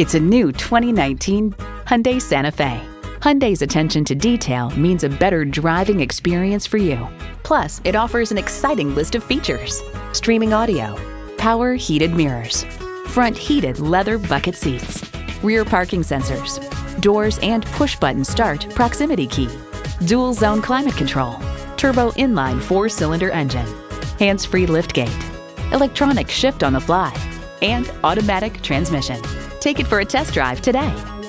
It's a new 2019 Hyundai Santa Fe. Hyundai's attention to detail means a better driving experience for you. Plus, it offers an exciting list of features. Streaming audio, power heated mirrors, front heated leather bucket seats, rear parking sensors, doors and push button start proximity key, dual zone climate control, turbo inline four cylinder engine, hands free liftgate, electronic shift on the fly, and automatic transmission. Take it for a test drive today.